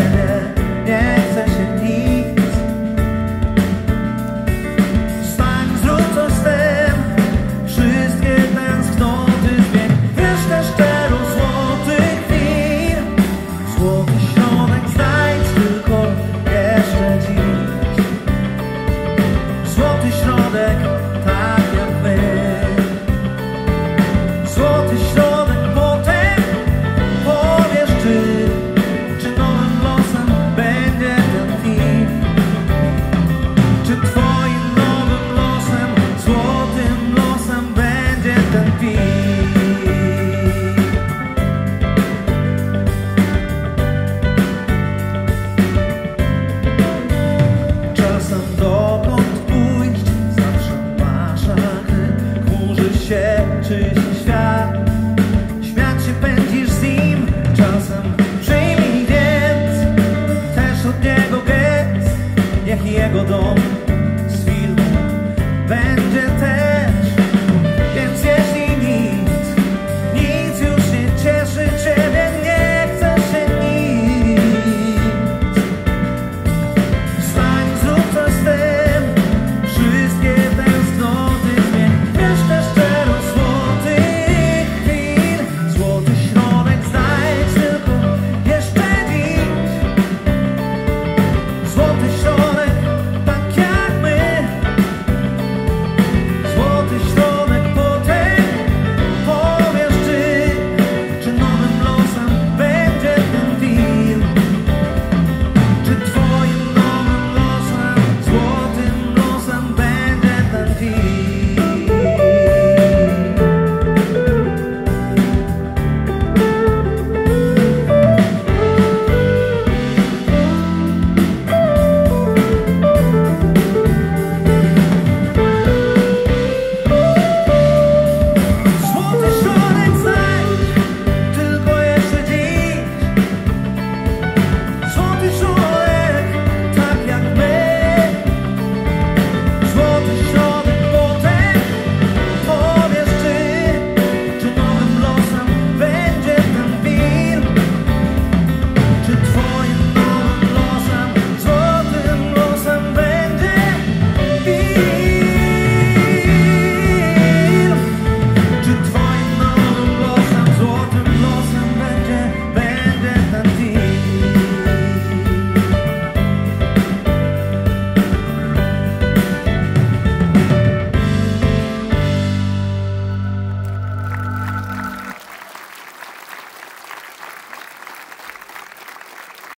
yeah, yeah.